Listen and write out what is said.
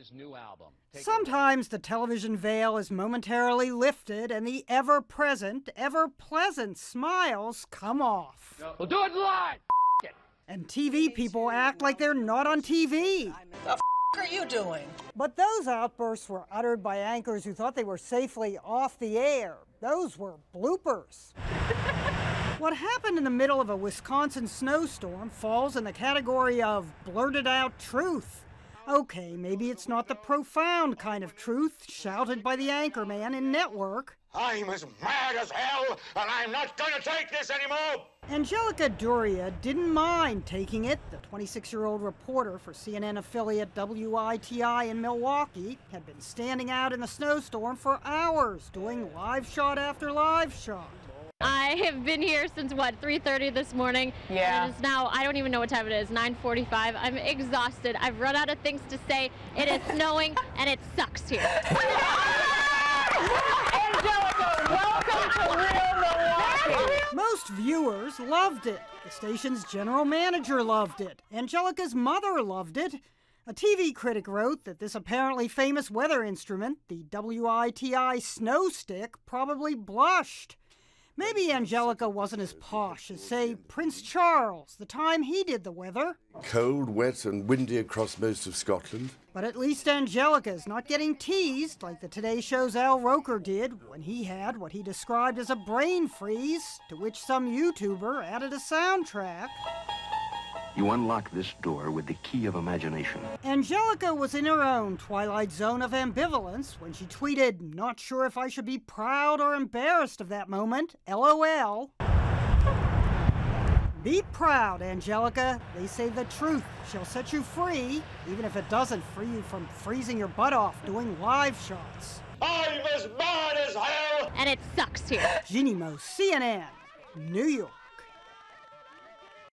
his new album. Take Sometimes the television veil is momentarily lifted and the ever present, ever pleasant smiles come off. We'll do it live. And TV people act like they're not on TV. The f- are you doing? But those outbursts were uttered by anchors who thought they were safely off the air. Those were bloopers. what happened in the middle of a Wisconsin snowstorm falls in the category of blurted out truth. Okay, maybe it's not the profound kind of truth shouted by the anchorman in Network. I'm as mad as hell, and I'm not going to take this anymore! Angelica Duria didn't mind taking it. The 26 year old reporter for CNN affiliate WITI in Milwaukee had been standing out in the snowstorm for hours doing live shot after live shot. I have been here since what 3:30 this morning. Yeah. And it is now I don't even know what time it is. 9:45. I'm exhausted. I've run out of things to say. It is snowing and it sucks here. Angelica, welcome to Real Milwaukee. Most viewers loved it. The station's general manager loved it. Angelica's mother loved it. A TV critic wrote that this apparently famous weather instrument, the WITI snow stick, probably blushed. Maybe Angelica wasn't as posh as, say, Prince Charles the time he did the weather. Cold, wet, and windy across most of Scotland. But at least Angelica's not getting teased like the Today Show's Al Roker did when he had what he described as a brain freeze, to which some YouTuber added a soundtrack. You unlock this door with the key of imagination. Angelica was in her own twilight zone of ambivalence when she tweeted, Not sure if I should be proud or embarrassed of that moment. LOL. Be proud, Angelica. They say the truth shall set you free, even if it doesn't free you from freezing your butt off doing live shots. I'm as mad as hell! and it sucks here. Jeanne Moos, CNN, New York.